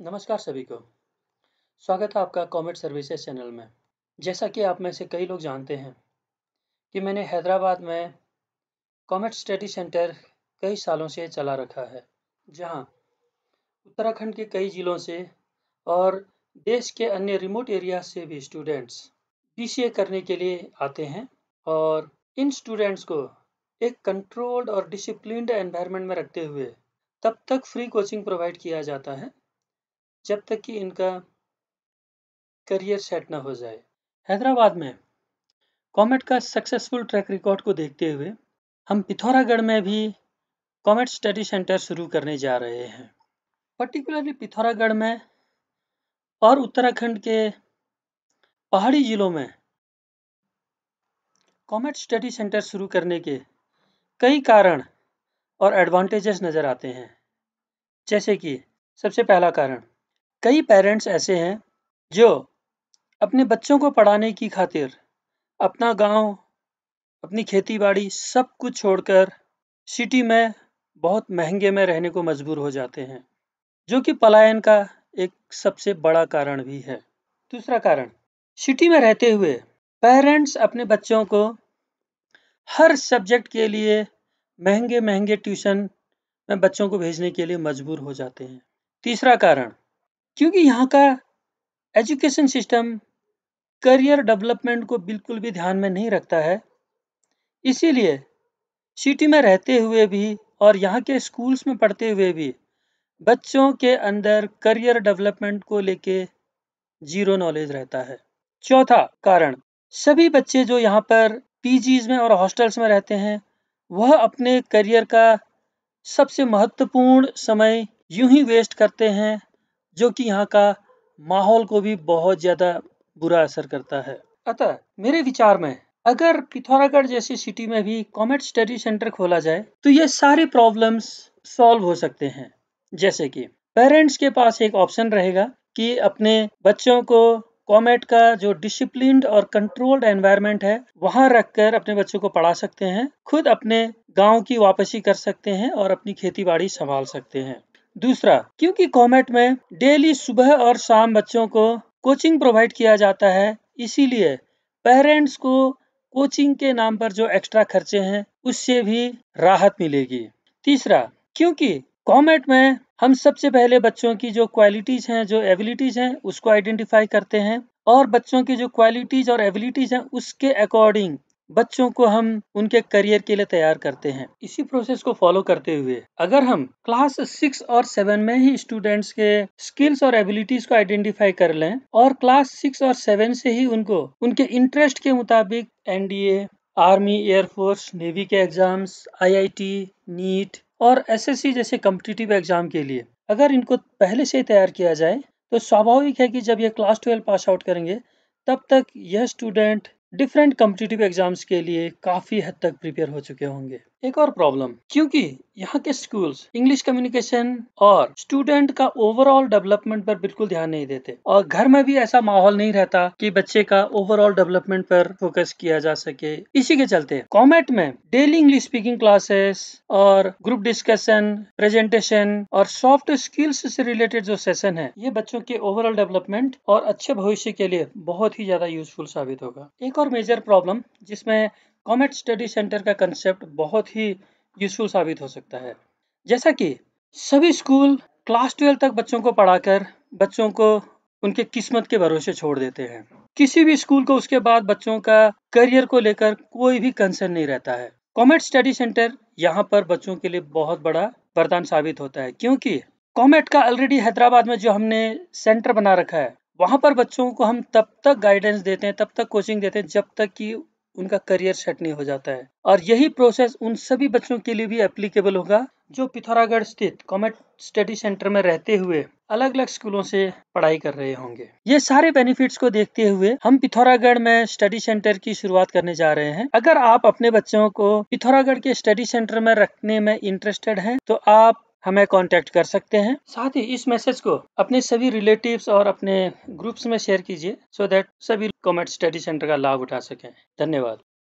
नमस्कार सभी को। स्वागत है आपका कॉमेट सर्विसेज़ चैनल में। जैसा कि आप में से कई लोग जानते हैं कि मैंने हैदराबाद में कॉमेट स्टडी सेंटर कई सालों से चला रखा है, जहाँ उत्तराखंड के कई ज़िलों से और देश के अन्य रिमोट एरिया से भी स्टूडेंट्स बी करने के लिए आते हैं और इन स्टूडेंट्स को एक कंट्रोल्ड और डिसिप्लिन्ड एनवायरनमेंट में रखते हुए तब तक फ्री कोचिंग प्रोवाइड किया जाता है। जब तक कि इनका करियर सेट ना हो जाए। हैदराबाद में कॉमेट का सक्सेसफुल ट्रैक रिकॉर्ड को देखते हुए हम पिथौरागढ़ में भी कॉमेट स्टडी सेंटर शुरू करने जा रहे हैं। पर्टिकुलरली पिथौरागढ़ में और उत्तराखंड के पहाड़ी ज़िलों में कॉमेट स्टडी सेंटर शुरू करने के कई कारण और एडवांटेजेस नज़र आते हैं। जैसे कि सबसे पहला कारण कई पेरेंट्स ऐसे हैं जो अपने बच्चों को पढ़ाने की खातिर अपना गाँव, अपनी खेती बाड़ी सब कुछ छोड़कर सिटी में बहुत महँगे में रहने को मजबूर हो जाते हैं जो कि पलायन का एक सबसे बड़ा कारण भी है। दूसरा कारण सिटी में रहते हुए पेरेंट्स अपने बच्चों को हर सब्जेक्ट के लिए महँगे महँगे ट्यूशन में बच्चों को भेजने के लिए मजबूर हो जाते हैं। तीसरा कारण क्योंकि यहाँ का एजुकेशन सिस्टम करियर डेवलपमेंट को बिल्कुल भी ध्यान में नहीं रखता है। इसीलिए सिटी में रहते हुए भी और यहाँ के स्कूल्स में पढ़ते हुए भी बच्चों के अंदर करियर डेवलपमेंट को लेके ज़ीरो नॉलेज रहता है। चौथा कारण, सभी बच्चे जो यहाँ पर पीजीज में और हॉस्टल्स में रहते हैं, वह अपने करियर का सबसे महत्वपूर्ण समय यूँ ही वेस्ट करते हैं जो कि यहाँ का माहौल को भी बहुत ज़्यादा बुरा असर करता है। अतः मेरे विचार में, अगर पिथौरागढ़ जैसी सिटी में भी कॉमेट स्टडी सेंटर खोला जाए तो ये सारे प्रॉब्लम्स सॉल्व हो सकते हैं। जैसे कि पेरेंट्स के पास एक ऑप्शन रहेगा कि अपने बच्चों को कॉमेट का जो डिसिप्लिन और कंट्रोल्ड एनवायरनमेंट है, वहाँ रखकर अपने बच्चों को पढ़ा सकते हैं, खुद अपने गाँव की वापसी कर सकते हैं और अपनी खेती बाड़ी संभाल सकते हैं। दूसरा, क्योंकि कॉमेट में डेली सुबह और शाम बच्चों को कोचिंग प्रोवाइड किया जाता है, इसीलिए पेरेंट्स को कोचिंग के नाम पर जो एक्स्ट्रा खर्चे हैं, उससे भी राहत मिलेगी। तीसरा, क्योंकि कॉमेट में हम सबसे पहले बच्चों की जो क्वालिटीज हैं, जो एबिलिटीज हैं, उसको आइडेंटिफाई करते हैं और बच्चों की जो क्वालिटीज और एबिलिटीज हैं, उसके अकॉर्डिंग बच्चों को हम उनके करियर के लिए तैयार करते हैं। इसी प्रोसेस को फॉलो करते हुए, अगर हम क्लास सिक्स और सेवन में ही स्टूडेंट्स के स्किल्स और एबिलिटीज को आइडेंटिफाई कर लें और क्लास सिक्स और सेवन से ही उनको, उनके इंटरेस्ट के मुताबिक एनडीए आर्मी एयरफोर्स नेवी के एग्ज़ाम्स आईआईटी नीट और एसएससी जैसे कम्पिटिटिव एग्ज़ाम के लिए, अगर इनको पहले से तैयार किया जाए तो स्वाभाविक है कि जब ये क्लास ट्वेल्व पास आउट करेंगे, तब तक यह स्टूडेंट डिफरेंट कम्पिटिटिव एग्ज़ाम्स के लिए काफ़ी हद तक प्रिपेयर हो चुके होंगे। एक और प्रॉब्लम क्योंकि यहाँ के स्कूल्स इंग्लिश कम्युनिकेशन और स्टूडेंट का ओवरऑल डेवलपमेंट पर बिल्कुल ध्यान नहीं देते। और घर में भी ऐसा माहौल नहीं रहता कि बच्चे का ओवरऑल डेवलपमेंट पर फोकस किया जा सके। इसी के चलते कॉमेट में डेली इंग्लिश स्पीकिंग क्लासेस और ग्रुप डिस्कशन प्रेजेंटेशन और सॉफ्ट स्किल्स से रिलेटेड जो सेशन है, ये बच्चों के ओवरऑल डेवलपमेंट और अच्छे भविष्य के लिए बहुत ही ज़्यादा यूजफुल साबित होगा। एक और मेजर प्रॉब्लम जिसमें कॉमेट स्टडी सेंटर का कंसेप्ट बहुत ही यूजफुल साबित हो सकता है। जैसा कि सभी स्कूल क्लास ट्वेल्व तक बच्चों को पढ़ाकर बच्चों को उनके किस्मत के भरोसे छोड़ देते हैं। किसी भी स्कूल को उसके बाद बच्चों का करियर को लेकर कोई भी कंसर्न नहीं रहता है। कॉमेट स्टडी सेंटर यहाँ पर बच्चों के लिए बहुत बड़ा वरदान साबित होता है, क्योंकि कॉमेट का ऑलरेडी हैदराबाद में जो हमने सेंटर बना रखा है, वहाँ पर बच्चों को हम तब तक गाइडेंस देते हैं, तब तक कोचिंग देते हैं, जब तक कि उनका करियर सेट नहीं हो जाता है। और यही प्रोसेस उन सभी बच्चों के लिए भी एप्लीकेबल होगा, जो पिथौरागढ़ स्थित कॉमेट स्टडी सेंटर में रहते हुए अलग अलग स्कूलों से पढ़ाई कर रहे होंगे। ये सारे बेनिफिट्स को देखते हुए हम पिथौरागढ़ में स्टडी सेंटर की शुरुआत करने जा रहे हैं। अगर आप अपने बच्चों को पिथौरागढ़ के स्टडी सेंटर में रखने में इंटरेस्टेड हैं तो आप हमें कांटेक्ट कर सकते हैं। साथ ही इस मैसेज को अपने सभी रिलेटिव्स और अपने ग्रुप्स में शेयर कीजिए सो दैट सभी कॉमेट स्टडी सेंटर का लाभ उठा सकें। धन्यवाद।